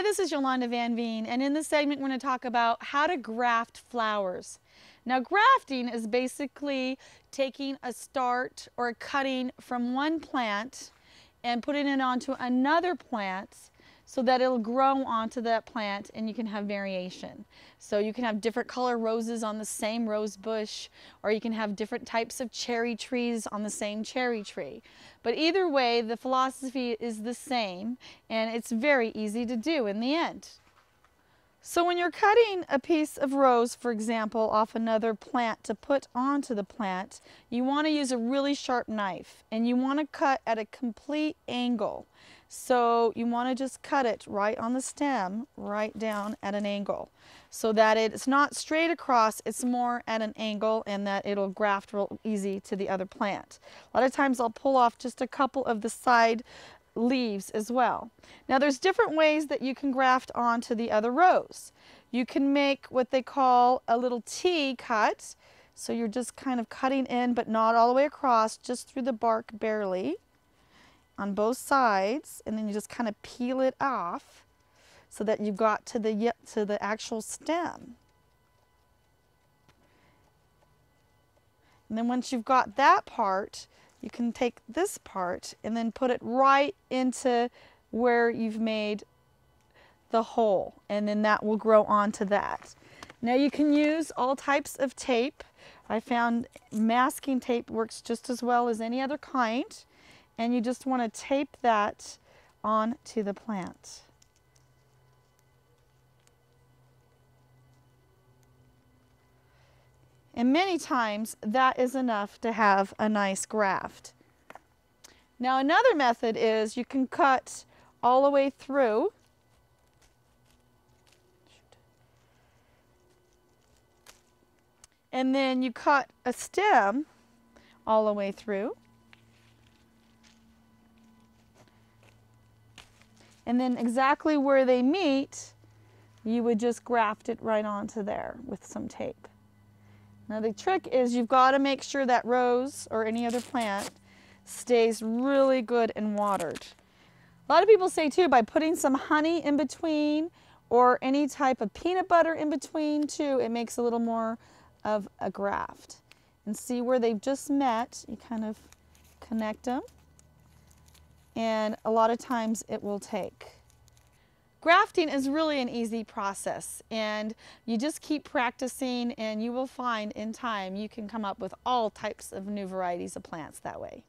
Hi, this is Yolanda Vanveen, and in this segment, we're going to talk about how to graft flowers. Now, grafting is basically taking a start or a cutting from one plant and putting it onto another plant so that it'll grow onto that plant and you can have variation. So you can have different color roses on the same rose bush or you can have different types of cherry trees on the same cherry tree. But either way, the philosophy is the same and it's very easy to do in the end. So when you're cutting a piece of rose, for example, off another plant to put onto the plant, you want to use a really sharp knife and you want to cut at a complete angle. So you want to just cut it right on the stem, right down at an angle so that it's not straight across, it's more at an angle and that it'll graft real easy to the other plant. A lot of times I'll pull off just a couple of the side leaves as well. Now there's different ways that you can graft onto the other rose. You can make what they call a little T cut. So you're just kind of cutting in but not all the way across, just through the bark barely on both sides and then you just kind of peel it off so that you got to the, to the actual stem. And then once you've got that part, you can take this part and then put it right into where you've made the hole and then that will grow onto that. Now you can use all types of tape. I found masking tape works just as well as any other kind and you just want to tape that onto the plant. And many times that is enough to have a nice graft. Now another method is you can cut all the way through and then you cut a stem all the way through And then exactly where they meet, you would just graft it right onto there with some tape. Now the trick is you've got to make sure that rose or any other plant stays really good and watered. A lot of people say too by putting some honey in between or any type of peanut butter in between too, it makes a little more of a graft. And see where they've just met, you kind of connect them and a lot of times it will take. Grafting is really an easy process and you just keep practicing and you will find in time you can come up with all types of new varieties of plants that way.